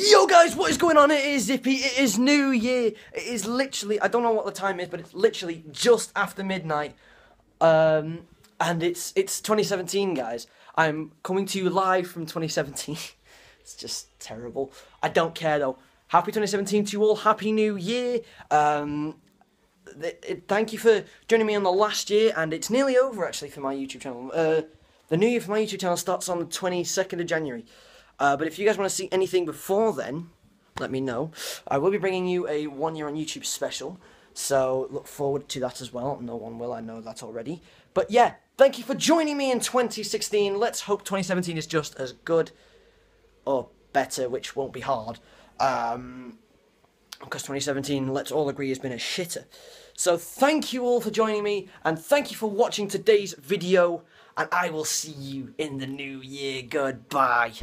Yo guys, what is going on? It is Zippy, it is New Year. It is literally, I don't know what the time is, but it's literally just after midnight. Um, and it's it's 2017, guys. I'm coming to you live from 2017. it's just terrible. I don't care though. Happy 2017 to you all. Happy New Year. Um, th- thank you for joining me on the last year, and it's nearly over actually for my YouTube channel. Uh, the new year for my YouTube channel starts on the 22nd of January. Uh, but if you guys want to see anything before then, let me know. I will be bringing you a one year on YouTube special, so look forward to that as well. No one will, I know that already. But yeah, thank you for joining me in 2016. Let's hope 2017 is just as good or better, which won't be hard. Um, because 2017, let's all agree, has been a shitter. So thank you all for joining me, and thank you for watching today's video, and I will see you in the new year. Goodbye.